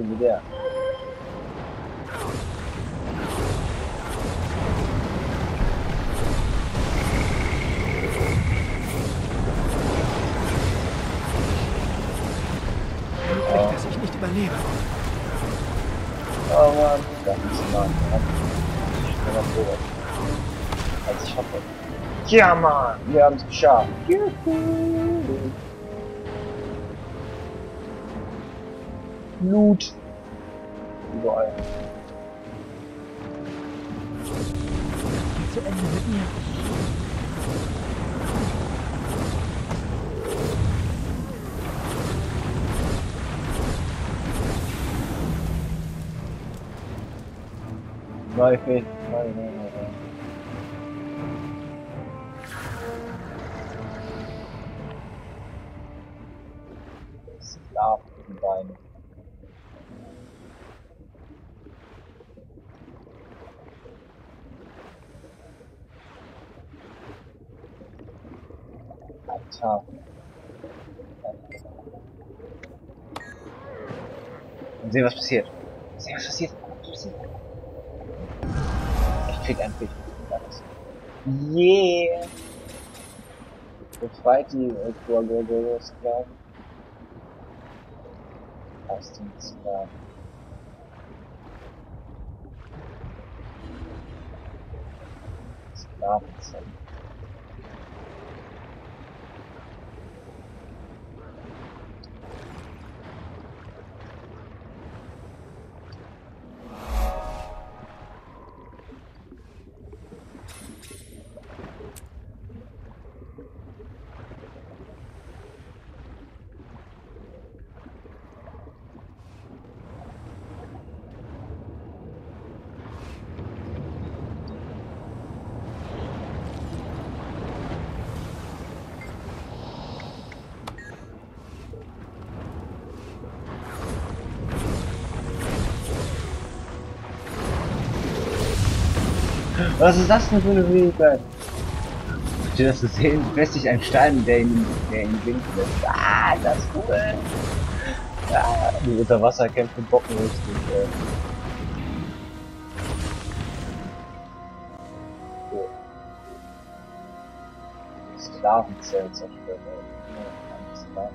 Stimmt. Ich kann mich einfach so heilen wie der. Möglich, dass ich nicht überlebe. Oh da ist Mann. Ich bin noch drüber. Als ich hoffe. Ja Mann, wir haben es geschafft. Juhu. Loot. Überall. Zu Ende mit mir. Nein, nein, nein, nein. Und sehen, was passiert. Sehen, was passiert. Ich krieg ein Bild. Yeah! Befreit die Ecuador-Sklaven. Aus den Sklaven. Sklavenzellen. Was ist das denn für eine Fähigkeit? Habt ihr das gesehen? Befestigt ein Stein, der ihn, der ihn sinken lässt. Ah, das ist cool! Ah, die Unterwasserkämpfe bocken richtig, ey. So. Sklavenzellen zerstört, ey. Ja,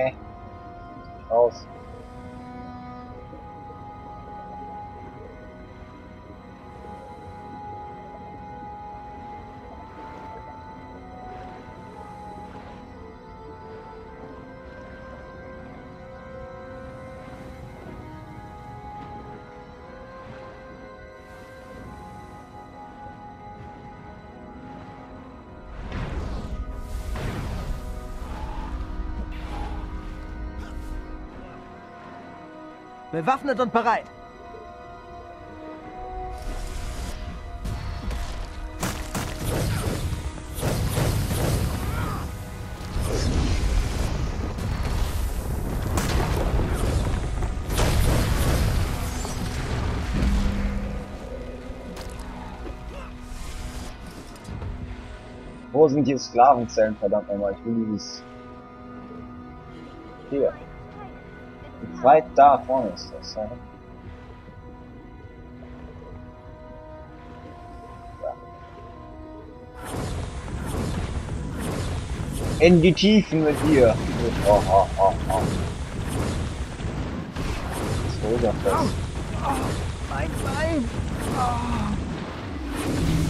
eine Bewaffnet und bereit. Wo sind die Sklavenzellen, verdammt nochmal? Ich will dieses... Hier. Weit da vorne ist das, ja. In die Tiefen mit dir. Oh, oh, oh, oh. So ist das. Mein Bein. Das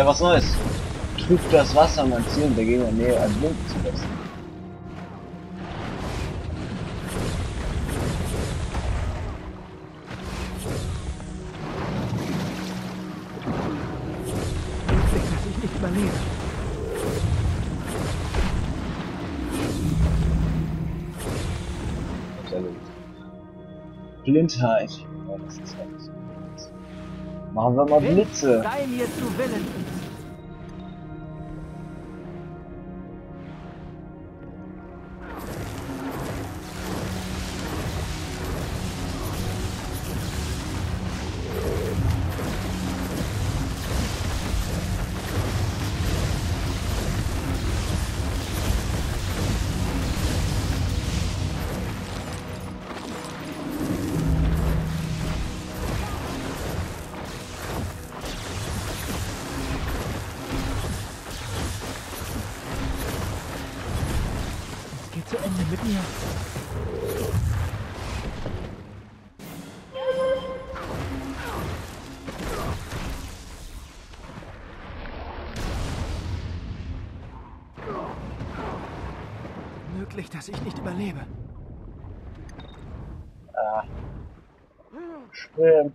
Ja, was Neues. spuckt das Wasser ein Ziel und der Gegner näher an Wind zu lassen. Blindheit. Ja, das ist halt. Machen wir mal Blitze. Sei mir zu Willen. Möglich, dass ich nicht überlebe. Ah. Schwimmen.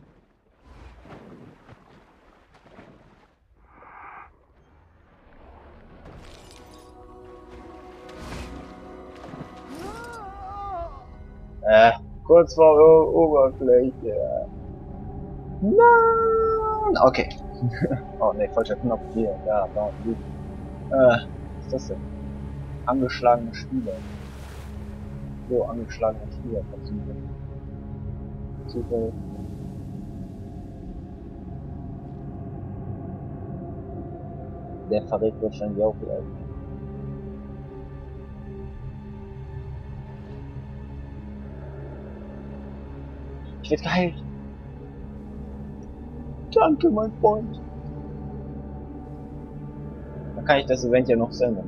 Äh, kurz vor der Oberfläche. Nein! Okay. oh ne, falscher Knopf hier. Ja. Gut. Äh, was ist das denn? Angeschlagene Spieler. So, angeschlagene Spieler. Versuche. Suche. Der verrät wahrscheinlich auch gleich. Ich werde geheilt. Danke, mein Freund. Dann kann ich das Event ja noch selber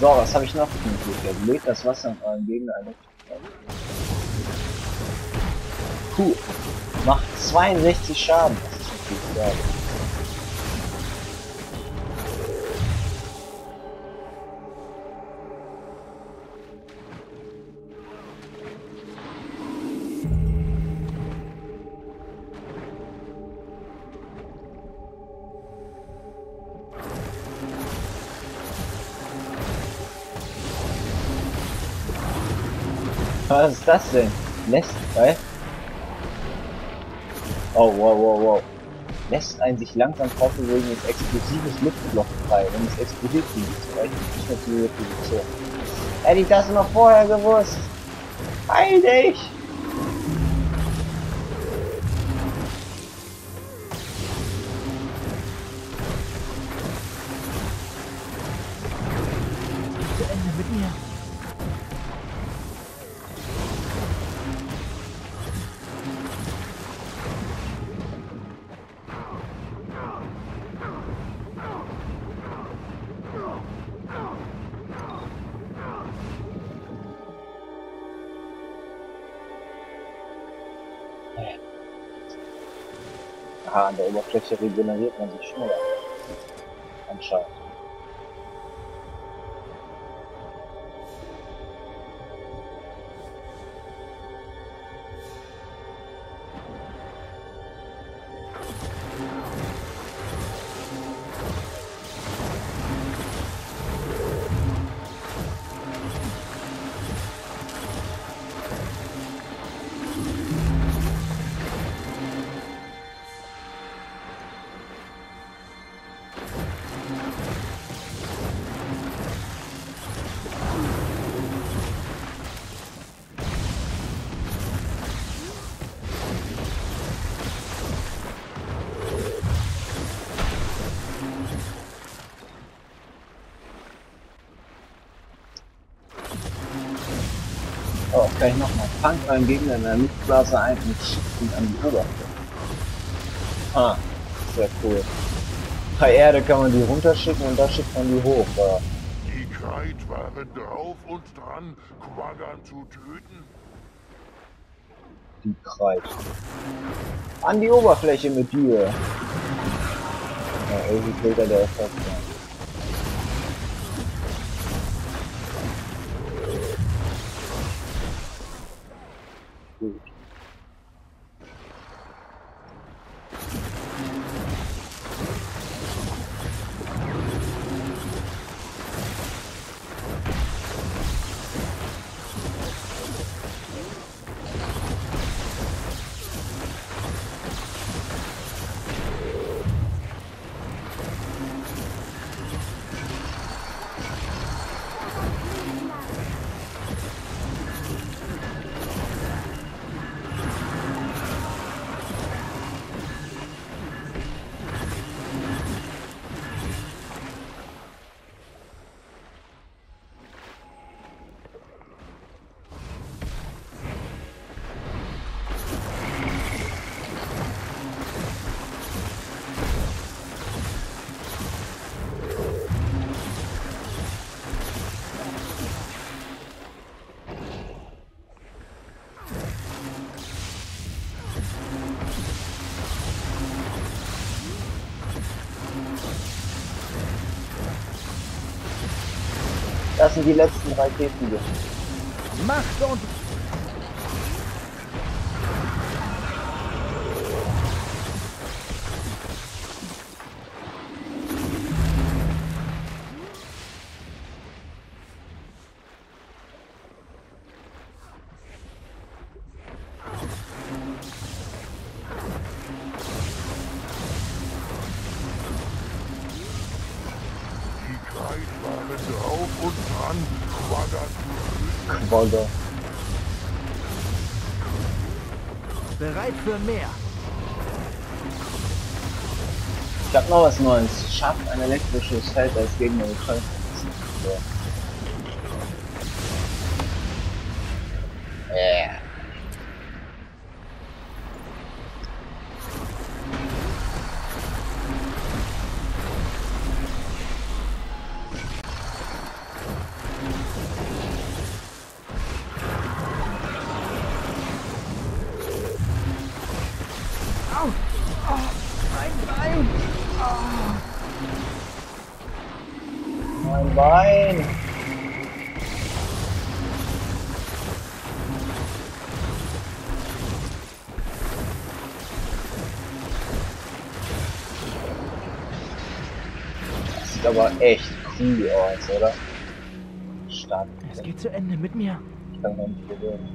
So, was habe ich noch? Lädt das Wasser in euren Gegner ein. Cool. Macht 62 Schaden. Das ist schon viel Was ist das denn? Lässt, äh? Oh, wow, wow, wow. Lässt ein sich langsam fortbewegendes explosives Luftloch frei. Wenn es explodiert, fliegt es vielleicht nicht mehr zu ihrer Position. Hätte ich das noch vorher gewusst. Heil dich! Zu Ende mit mir. Aha, an der Oberfläche regeneriert man sich schneller. Anscheinend. Gleich nochmal. Fangt euren Gegner in der Luftblase ein und schickt ihn an die Oberfläche. Ah, sehr cool. Bei Erde kann man die runterschicken und da schickt man die hoch. Ja. Die Kreit waren drauf und dran, Quaggan zu töten. Die Kreis. An die Oberfläche mit dir. Ja, irgendwie fehlt da der Effekt. Ja. Das sind die letzten Raketen. hier. Macht und und dran. Quagga. bereit für mehr. Ich hab noch was Neues. Schafft ein elektrisches Feld als Gegner getroffen. Sieht aber echt cool aus, oder? Stark. Es geht zu Ende mit mir. Ich kann mich nicht bewegen.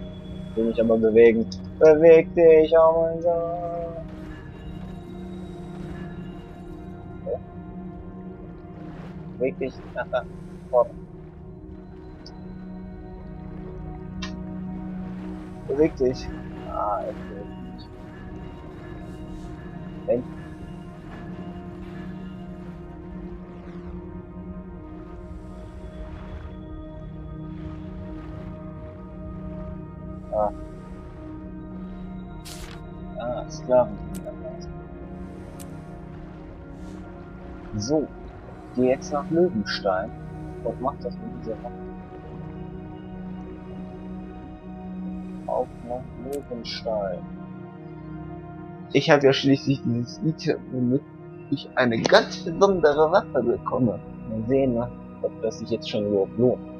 Ich will mich aber bewegen. Beweg dich, oh mein Gott. Okay. Beweg dich da vorne. Beweg dich. Ah, ich beweg mich. Denk. Ah. Ah, Sklaven. So, gehe jetzt nach Löwenstein und mach das mit dieser Waffe. Auf nach Löwenstein. Ich habe ja schließlich dieses Item, womit ich eine ganz besondere Waffe bekomme. Mal sehen, ne, ob das sich jetzt schon überhaupt lohnt.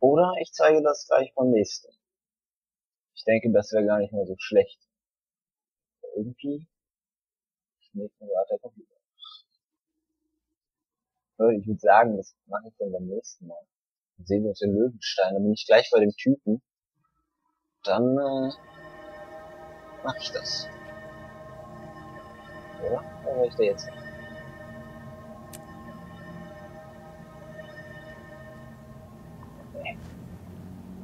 Oder ich zeige das gleich beim nächsten. Ich denke, das wäre gar nicht mehr so schlecht. irgendwie schmeckt mir gerade der Computer. Ich würde sagen, das mache ich dann beim nächsten Mal. Dann sehen wir uns in Löwenstein, dann bin ich gleich bei dem Typen. Dann äh, mache ich das. Oder? Oder soll ich da jetzt? Nee.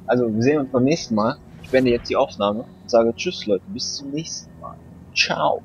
Also, wir sehen uns beim nächsten Mal. Ich beende jetzt die Aufnahme und sage Tschüss, Leute. Bis zum nächsten Mal. Ciao.